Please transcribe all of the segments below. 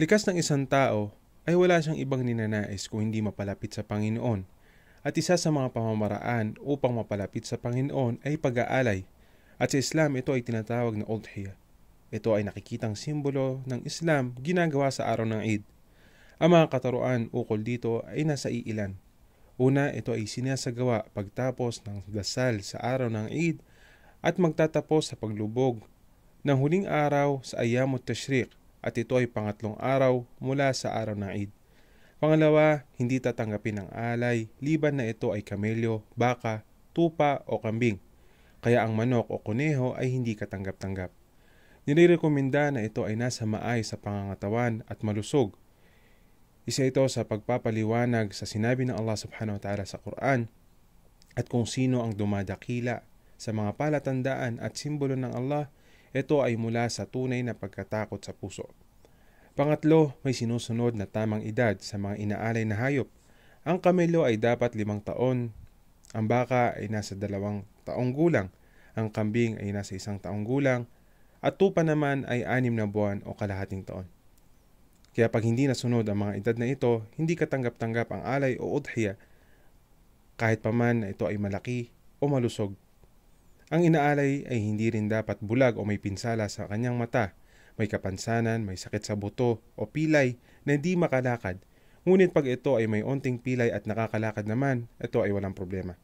Likas ng isang tao ay wala siyang ibang ninanais kung hindi mapalapit sa Panginoon. At isa sa mga pamamaraan upang mapalapit sa Panginoon ay pag-aalay. At sa Islam ito ay tinatawag na udhiyah. Ito ay nakikitang simbolo ng Islam ginagawa sa araw ng Eid. Ang mga kataruan ukol dito ay nasa iilan. Una, ito ay sinasagawa pagtapos ng dasal sa araw ng Eid at magtatapos sa paglubog ng huling araw sa Ayamut Tashriq at ito ay pangatlong araw mula sa araw ng Eid. Pangalawa, hindi tatanggapin ng alay, liban na ito ay kamelyo, baka, tupa o kambing. Kaya ang manok o kuneho ay hindi katanggap-tanggap. Nirekomenda na ito ay nasa maay sa pangangatawan at malusog. Isa ito sa pagpapaliwanag sa sinabi ng Allah subhanahu wa ta'ala sa Quran at kung sino ang dumadakila sa mga palatandaan at simbolo ng Allah ito ay mula sa tunay na pagkatakot sa puso. Pangatlo, may sinusunod na tamang edad sa mga inaalay na hayop. Ang kamelo ay dapat limang taon, ang baka ay nasa dalawang taong gulang, ang kambing ay nasa isang taong gulang, at tupa naman ay anim na buwan o kalahating taon. Kaya pag hindi nasunod ang mga edad na ito, hindi katanggap-tanggap ang alay o udhiya kahit paman na ito ay malaki o malusog ang inaalay ay hindi rin dapat bulag o may pinsala sa kanyang mata, may kapansanan, may sakit sa buto o pilay na hindi makalakad. Ngunit pag ito ay may onting pilay at nakakalakad naman, ito ay walang problema.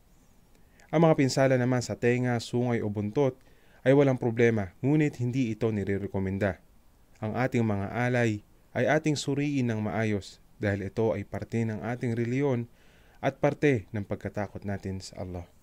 Ang mga pinsala naman sa tenga, sungay o buntot ay walang problema, ngunit hindi ito nirerekomenda. Ang ating mga alay ay ating suriin ng maayos dahil ito ay parte ng ating reliyon at parte ng pagkatakot natin sa Allah.